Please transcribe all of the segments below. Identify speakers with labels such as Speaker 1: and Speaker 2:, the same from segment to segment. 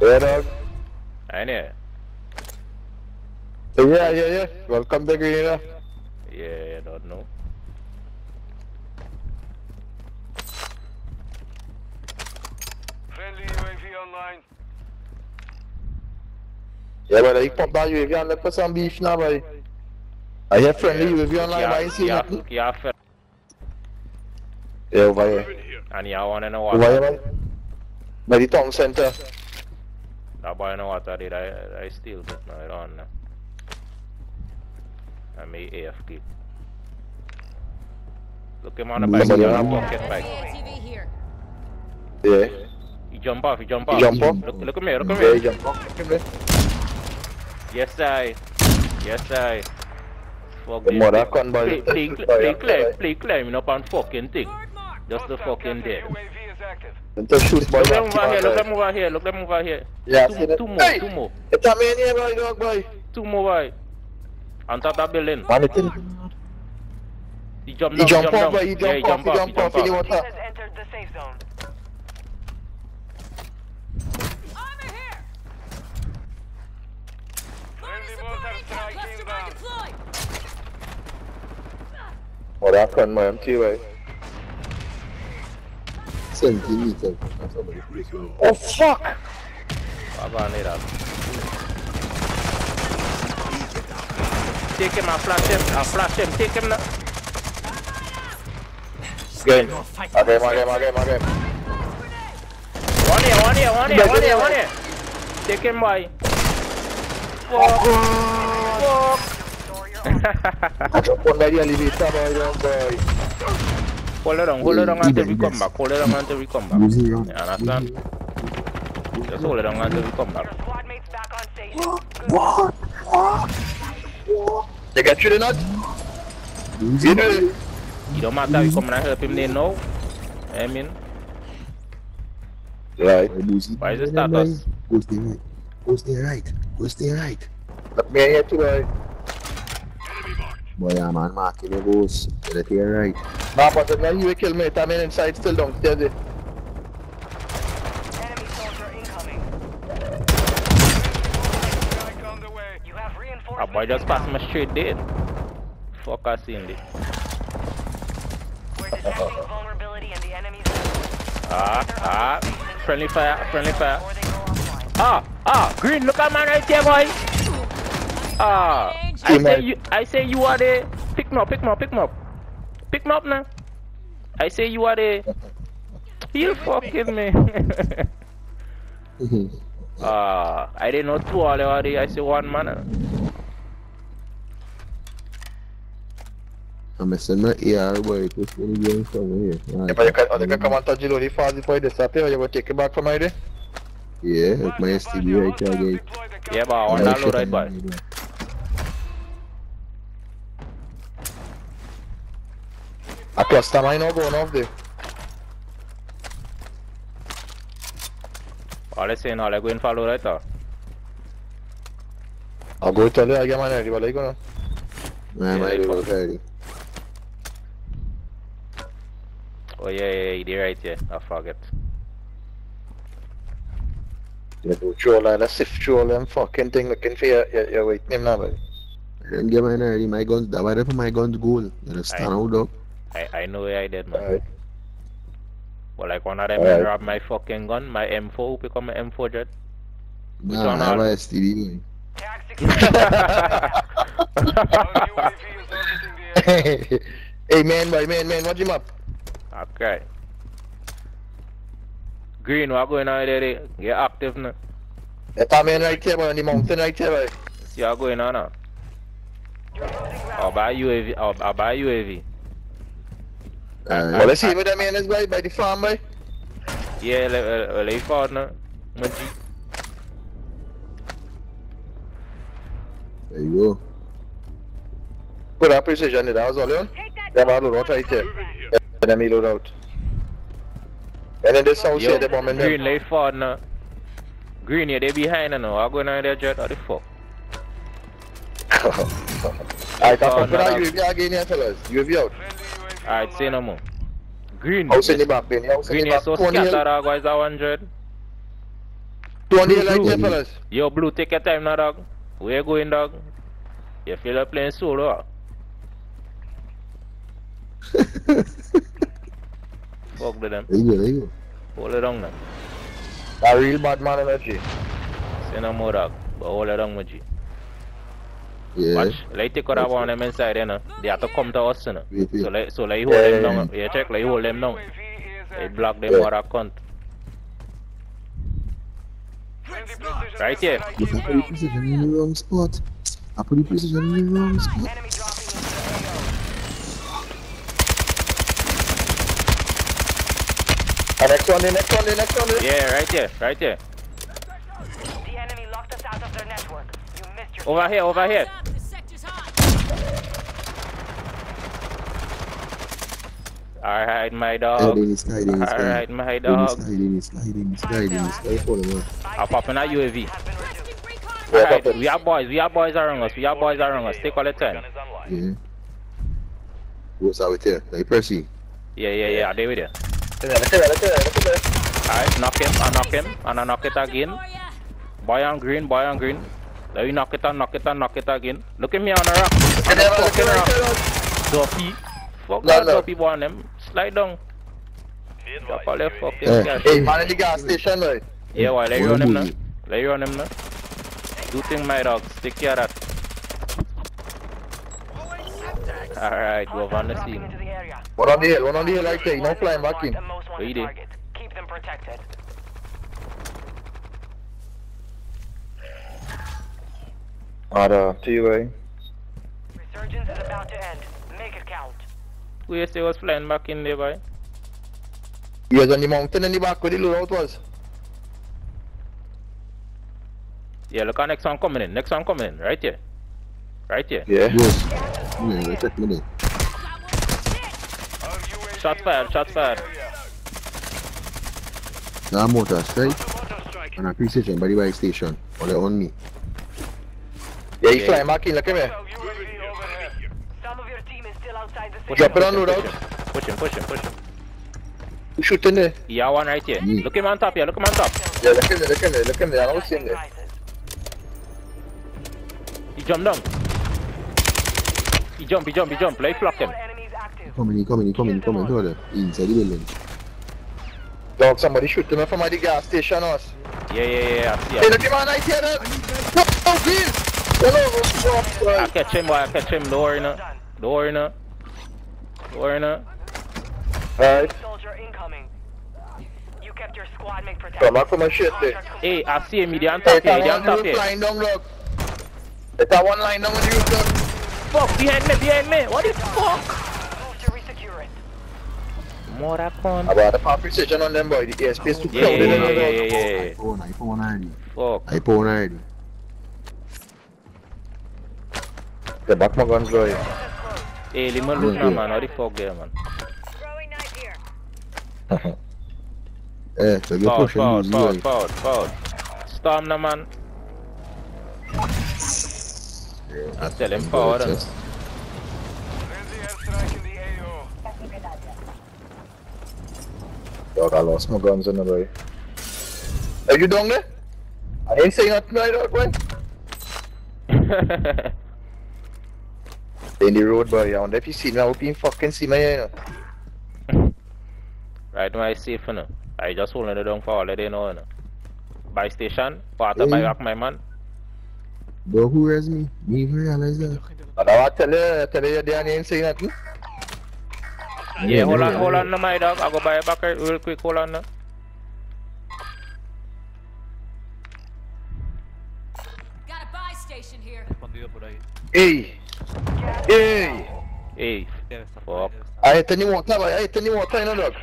Speaker 1: Yeah, dog.
Speaker 2: I know.
Speaker 1: Yeah, yeah, yeah. Welcome to Green. Yeah.
Speaker 2: Yeah, I don't know.
Speaker 3: Friendly UAV online.
Speaker 1: Yeah, but he pop that UAV and look for some beef now, boy. I hear friendly UAV online, but I ain't see
Speaker 2: yeah,
Speaker 1: nothing.
Speaker 2: yeah, fair.
Speaker 1: Yeah, over here.
Speaker 3: Moving here.
Speaker 2: And you want to know
Speaker 1: Over here, boy. By the town center.
Speaker 2: That boy know what I did. I, I still it now. I don't know. I made AFK. Look him on the
Speaker 1: Mm,
Speaker 2: bike. He's on a
Speaker 1: on-
Speaker 2: pocket bike.
Speaker 1: Yeah.
Speaker 2: He jump off. He jump
Speaker 1: He
Speaker 2: off.
Speaker 1: jump off?
Speaker 2: Look, look at me. Look at
Speaker 1: Yeah, he
Speaker 2: me.
Speaker 1: jump off. Look at me.
Speaker 2: Yes, I. Yes, I. Fuck
Speaker 1: The
Speaker 2: this
Speaker 1: mother
Speaker 2: thing.
Speaker 1: con boy.
Speaker 2: Play, play, play, play, play, play climbing up on fucking thing. Just the fucking dead.
Speaker 3: UAV is active.
Speaker 1: Don't touch shoot, boy.
Speaker 2: Look them
Speaker 1: Keep
Speaker 2: over
Speaker 1: on
Speaker 2: here. Look
Speaker 1: going.
Speaker 2: them over here. Look them over here.
Speaker 1: Yeah,
Speaker 2: Two,
Speaker 1: see that?
Speaker 2: two more.
Speaker 1: Hey!
Speaker 2: Two more.
Speaker 1: It's a man here, boy, dog, boy.
Speaker 2: Two more. Boy. On top of that building.
Speaker 1: Man, it in.
Speaker 2: He jump
Speaker 1: He
Speaker 2: down.
Speaker 1: jump off,
Speaker 2: down.
Speaker 1: boy. He
Speaker 2: Yeah,
Speaker 1: jump off. He jump off. He
Speaker 2: off.
Speaker 1: jump off.
Speaker 3: has entered the safe zone.
Speaker 4: Armor here.
Speaker 3: Friendly
Speaker 4: Bonus
Speaker 3: mortar
Speaker 4: support
Speaker 3: strike
Speaker 4: income. Cluster mine
Speaker 3: inbound.
Speaker 4: deployed.
Speaker 1: Mother con boy, I'm too, boy.
Speaker 5: Centimeter.
Speaker 1: Oh, fuck!
Speaker 2: I'm need that. Take him, I flash him, I flash him, take him now.
Speaker 1: Again. Again, again, again, again.
Speaker 2: One here, one here, one here, one here, one here. Take him, boy. Fuck. Fuck.
Speaker 1: I jump on by the elevator, boy, dog, boy.
Speaker 2: Hold it on, hold it on until we come back. Hold it on until we come back.
Speaker 5: Losing round.
Speaker 2: You understand? Just hold it on until we come back.
Speaker 3: Your squad mates back on station. Good
Speaker 1: You get through the nut? You know it.
Speaker 2: It don't matter, we come and help him there now. I mean,
Speaker 1: Right.
Speaker 2: Why is it status?
Speaker 5: Go stay right. Go stay right. Go stay right.
Speaker 1: Look me here too, boy.
Speaker 5: Boy, I'm on marking your goals. Get it here right.
Speaker 1: Nah, but then you will kill me. I'm in inside still downstairs. eh.
Speaker 3: Enemy soldier incoming. Strike on the. You have
Speaker 2: a
Speaker 3: reinforcements.
Speaker 2: boy just passed
Speaker 3: inbound.
Speaker 2: me straight dead. Fuck us in there.
Speaker 3: We're detecting vulnerability in the enemy's
Speaker 2: Ah, ah. Friendly fire, friendly fire.
Speaker 3: before they go offline.
Speaker 2: Ah, ah, green, look at man right here, boy. Ah, I say
Speaker 1: man.
Speaker 2: you, I say you are the. Pick me up, pick me up, pick me up, pick me up now. I say you are the. You fucking me. Ah, I didn't know two all are the. I say one man. uh.
Speaker 5: I'm missing my AR boy. Push me again from here. Right.
Speaker 1: If you can, or you can come and touch the load fast before you disappear, or you will take it back from my day.
Speaker 5: Yeah, hook my STB right there again.
Speaker 2: Yeah, but on that load right, boy.
Speaker 1: A cluster mine now going off there.
Speaker 2: All I say now, I go and follow right there.
Speaker 1: I'll go tell you, I get my ready, but I go now.
Speaker 5: Man, my dude was ready.
Speaker 2: Oh yeah, yeah, yeah, they're right here. I forget.
Speaker 1: You do through all that, sift through all them fucking thing looking for your, your, your waiting him now, boy.
Speaker 5: I didn't get mine already. My guns, that was for my guns goal. You understand
Speaker 2: Aye.
Speaker 5: how dog?
Speaker 2: I, I know where I did, man.
Speaker 1: Alright.
Speaker 2: But like one of them
Speaker 1: Alright.
Speaker 2: men robbed my fucking gun, my M4, who pick my M4 jet.
Speaker 5: Nah,
Speaker 2: one
Speaker 5: I have
Speaker 2: all?
Speaker 5: a STB. man.
Speaker 3: Tag security. UAV is orbiting the area.
Speaker 1: hey man, boy, man, man, watch him up.
Speaker 2: okay. Green, what going on there? Get active now.
Speaker 1: That a man right here, boy, on the mountain right here, boy.
Speaker 2: See what going on now. I'll buy UAV. I'll, I'll buy UAV.
Speaker 5: Alright.
Speaker 1: Well, let's see where that man is, boy, by the farm, boy.
Speaker 2: Yeah, le, uh, uh, le, le, forward now. My
Speaker 5: There you go.
Speaker 1: Put that precision there, that was all you want. Them all load out right here. And then me load out. And then this house
Speaker 2: Yo,
Speaker 1: here, the bombing
Speaker 2: Green,
Speaker 1: them.
Speaker 2: lay forward now. Green, yeah, they behind now. What going on there, jet? What the fuck?
Speaker 1: Alright, put
Speaker 2: no,
Speaker 1: that
Speaker 2: no.
Speaker 1: UAV again here, fellas. UAV out.
Speaker 3: Friendly UAV
Speaker 2: Alright, say no more. Green.
Speaker 1: House in the back, Benny. House in
Speaker 2: Green,
Speaker 1: the
Speaker 2: you're
Speaker 1: back.
Speaker 2: so
Speaker 1: Tony
Speaker 2: scattered,
Speaker 1: Hill.
Speaker 2: dog. Why is that 100?
Speaker 1: Two on the
Speaker 2: Blue,
Speaker 1: hill right
Speaker 2: blue.
Speaker 1: here, fellas.
Speaker 2: Yo, Blue, take your time now, dog. Where you going, dog? You feel like playing solo? ah? Fuck with them.
Speaker 5: There you go, there you go.
Speaker 2: Hold it down now.
Speaker 1: A real bad man energy.
Speaker 2: Say no more, dog. But hold it down, my G.
Speaker 5: Yeah.
Speaker 2: Watch. Like take out that one of them inside, you know. They have to come to us, you know.
Speaker 5: Wait, wait.
Speaker 2: So like, so like you hold
Speaker 1: Yeah,
Speaker 2: them down. You check, like you hold them down. They block them
Speaker 1: Yeah.
Speaker 2: or a cunt. Right here.
Speaker 3: strike
Speaker 5: I put the precision in the wrong spot. I put the precision in the wrong spot.
Speaker 3: Enemy the
Speaker 1: next one, the next one, the next one. the-
Speaker 2: Yeah, right there, right there.
Speaker 3: The enemy locked us out of their network. You missed your
Speaker 2: Over here, over here.
Speaker 4: Up, the sector's hot.
Speaker 2: Alright, my
Speaker 5: Hide
Speaker 2: dog.
Speaker 5: in the sky, hide in the sky.
Speaker 2: Alright, my
Speaker 5: Hide in the
Speaker 2: dog.
Speaker 5: sky, hide in the sky, hide in the sky, hide in the sky. Follow me.
Speaker 2: I'll pop in a UAV.
Speaker 3: has been reduced.
Speaker 4: Requesting recon.
Speaker 1: Yeah,
Speaker 2: Alright, we have boys, we have boys around us, we have boys around us. Take all the time.
Speaker 5: Yeah. What's out there? Like Percy.
Speaker 2: Yeah, yeah, yeah, they with you.
Speaker 1: That, that, that.
Speaker 2: Alright, knock him, I knock him, and I knock it again. Boy on green, boy on green. Let me knock it and knock it and knock it again. Look at me on the rock. On
Speaker 1: Look
Speaker 2: the
Speaker 1: at that, look
Speaker 2: fucking
Speaker 1: at
Speaker 2: rock.
Speaker 1: that.
Speaker 2: Dopey. Fuck that
Speaker 1: no.
Speaker 2: dopey boy on them. Slide down. Drop all that fucking
Speaker 5: Eh,
Speaker 2: cash.
Speaker 1: Hey, man in the gas station, right?
Speaker 2: Yeah, why? Let you
Speaker 5: One
Speaker 2: run him now.
Speaker 5: movie.
Speaker 2: Let you run him now. Do thing, my dogs. Take care of that. Alright, go on the
Speaker 3: Dropping
Speaker 2: scene.
Speaker 3: into the area.
Speaker 1: One on the hill, one on the hill right there. You know flying back in.
Speaker 3: Mark the most wanted
Speaker 2: Where you dey?
Speaker 3: Keep them protected.
Speaker 1: Alright, to you, eh?
Speaker 3: Resurgence
Speaker 2: We say was flying back in there, boy.
Speaker 1: You was on the mountain in the back where the loadout was.
Speaker 2: Yeah, look at next one coming in. Next one coming in. Right here. Right here.
Speaker 1: Yeah.
Speaker 5: Yes. Yeah, check me there.
Speaker 2: Shots fired, shots fired.
Speaker 5: Now mortar strike and a precision by the bike station. Or they on me.
Speaker 1: Yeah, he's
Speaker 2: Yeah.
Speaker 1: flying back in, look at me.
Speaker 3: Some of your team is the
Speaker 2: Push
Speaker 3: city.
Speaker 1: Drop it on
Speaker 2: push
Speaker 1: loadout.
Speaker 2: him, push him, push him, push him.
Speaker 1: Who's shooting there?
Speaker 2: Yeah, one right here.
Speaker 5: Me.
Speaker 2: Look him on top here, look him on top.
Speaker 1: Yeah, look at me, look at me, look at me. I don't see him there.
Speaker 3: Prices.
Speaker 2: He jumped down. He jump, he jump, he jump. Let me block him.
Speaker 3: All enemies active.
Speaker 5: Coming, he coming, he coming, he coming. Hold on. Inside the building.
Speaker 1: Dog, somebody shooting me from the gas station us.
Speaker 2: Yeah, yeah, yeah, I see
Speaker 1: Hey,
Speaker 2: him.
Speaker 1: look at man right here, there. No, no, please. Hello,
Speaker 2: I catch him, boy, I catch him. Don't worry, no. Don't worry, no. Don't no.
Speaker 1: Alright.
Speaker 3: Soldier incoming. You kept your squad mate protected.
Speaker 1: Come back from my shit there.
Speaker 2: Hey, I see him. He on top here,
Speaker 1: that
Speaker 2: he on top here.
Speaker 1: lying down, look. It's that one lying down on the roof, look.
Speaker 2: Fuck, behind me, behind me. What the fuck?
Speaker 3: Move to resecure it.
Speaker 2: More that con.
Speaker 1: About the power precision on them, boy. The airspace too
Speaker 2: Yeah, yeah,
Speaker 1: crowded.
Speaker 2: yeah,
Speaker 1: in
Speaker 2: yeah,
Speaker 1: there,
Speaker 2: yeah,
Speaker 1: dog.
Speaker 2: yeah, yeah.
Speaker 5: iPhone, iPhone already.
Speaker 2: Fuck.
Speaker 5: iPhone already.
Speaker 1: The back my guns, boy.
Speaker 2: Hey, leave me look now, man. What the fuck there, man?
Speaker 4: Throwing knife here.
Speaker 5: Eh, so you
Speaker 2: Forward,
Speaker 5: push and
Speaker 2: forward,
Speaker 5: lose,
Speaker 2: forward,
Speaker 5: you
Speaker 2: forward, forward. Storm now, man. I tell him forward. and-
Speaker 3: Friendly airstrike in the AO.
Speaker 1: Dog, I lost my guns on the boy. Are you down there? I ain't saying nothing right dog, boy. In the road, boy. I wonder if you see me. I hope you fucking see me, you know.
Speaker 2: right now, I safe, you know. I just holding it down for all they know, you know. By station, water by
Speaker 5: Hey.
Speaker 2: back my man.
Speaker 5: Bro, who raised me? Me even realize that.
Speaker 1: And I want tell you, tell you there and you ain't saying nothing. Hmm?
Speaker 2: Yeah, hold on, hold on, my dog. I go buy it back real quick. Hold on, now.
Speaker 4: Got a buy station here.
Speaker 1: Hey! Hey!
Speaker 2: Hey, fuck.
Speaker 1: I hit any water, boy. I hit any water, you know, dog.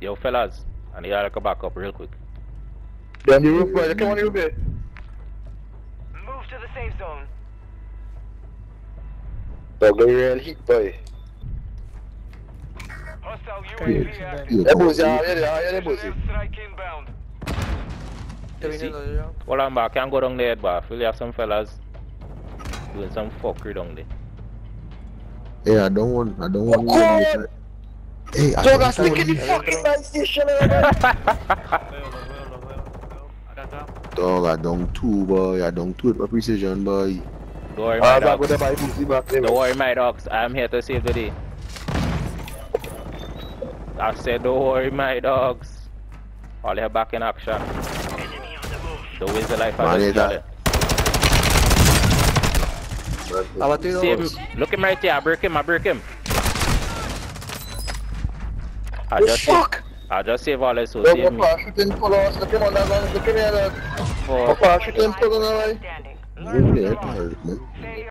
Speaker 2: Yo, fellas. I need to go back up real quick.
Speaker 1: Down the roof, boy. Look at one roof there.
Speaker 3: Move to the safe zone.
Speaker 1: Dog, the real heat, boy.
Speaker 3: Hostile
Speaker 5: Yeah,
Speaker 3: UAV active.
Speaker 5: yeah,
Speaker 1: That boys, yeah, yeah, yeah, yeah, boys.
Speaker 3: Airstrike inbound.
Speaker 2: You see? Hold on, but I can't go down there, but I feel you have some fellas doing some fuckery down there.
Speaker 5: Yeah, I don't want, I don't want.
Speaker 1: Oh,
Speaker 5: you to- Hey, I
Speaker 1: Dog, I
Speaker 5: don't
Speaker 1: stick in the
Speaker 5: want.
Speaker 1: fucking light station, you know, man.
Speaker 5: Dog, I done two, boy. I done two with my precision, boy.
Speaker 2: Don't worry, my
Speaker 1: back with
Speaker 2: dogs.
Speaker 1: the my boozy back there.
Speaker 2: Don't worry, my dogs. I'm here to save the day. I said, don't worry, my dogs. All are back in action. The Wizard Life
Speaker 5: Man,
Speaker 2: has
Speaker 5: it's
Speaker 2: just
Speaker 5: a-
Speaker 6: Our two
Speaker 2: Save him. Look him right here. I break him. I break him. I
Speaker 1: You
Speaker 2: just
Speaker 1: fuck!
Speaker 2: Save, I just save all this. So
Speaker 1: Look,
Speaker 2: save
Speaker 1: my
Speaker 2: me.
Speaker 1: parachute in full house. Look him on that gun. Look oh. him here. look. My
Speaker 2: For
Speaker 1: parachute in full on that way.
Speaker 3: Standing.
Speaker 5: Really, I tired, man.